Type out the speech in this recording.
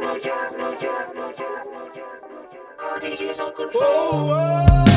no jazz, no jazz, no jazz, no jazz, DJ's on control. Oh, oh.